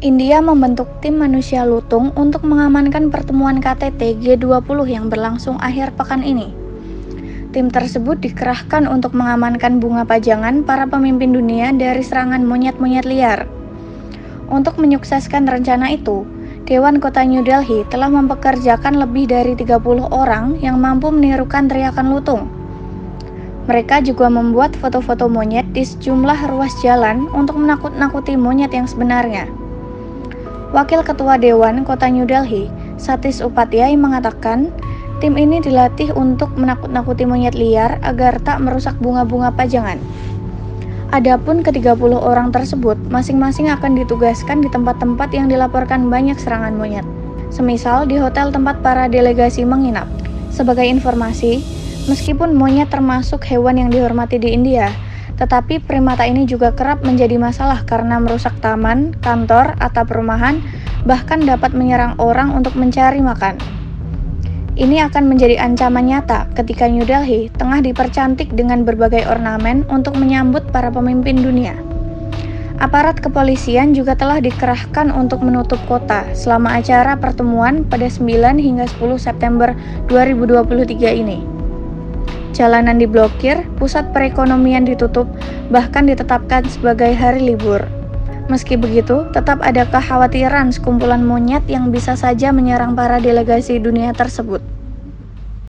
India membentuk tim manusia lutung untuk mengamankan pertemuan KTT G20 yang berlangsung akhir pekan ini. Tim tersebut dikerahkan untuk mengamankan bunga pajangan para pemimpin dunia dari serangan monyet-monyet liar. Untuk menyukseskan rencana itu, Dewan Kota New Delhi telah mempekerjakan lebih dari 30 orang yang mampu menirukan teriakan lutung. Mereka juga membuat foto-foto monyet di sejumlah ruas jalan untuk menakut-nakuti monyet yang sebenarnya. Wakil Ketua Dewan Kota New Delhi, Satis Upatyay mengatakan, tim ini dilatih untuk menakut-nakuti monyet liar agar tak merusak bunga-bunga pajangan. Adapun ke-30 orang tersebut masing-masing akan ditugaskan di tempat-tempat yang dilaporkan banyak serangan monyet, semisal di hotel tempat para delegasi menginap. Sebagai informasi, meskipun monyet termasuk hewan yang dihormati di India, tetapi primata ini juga kerap menjadi masalah karena merusak taman, kantor, atap perumahan, bahkan dapat menyerang orang untuk mencari makan. Ini akan menjadi ancaman nyata ketika New Delhi tengah dipercantik dengan berbagai ornamen untuk menyambut para pemimpin dunia. Aparat kepolisian juga telah dikerahkan untuk menutup kota selama acara pertemuan pada 9 hingga 10 September 2023 ini. Jalanan diblokir, pusat perekonomian ditutup, bahkan ditetapkan sebagai hari libur. Meski begitu, tetap ada kekhawatiran sekumpulan monyet yang bisa saja menyerang para delegasi dunia tersebut.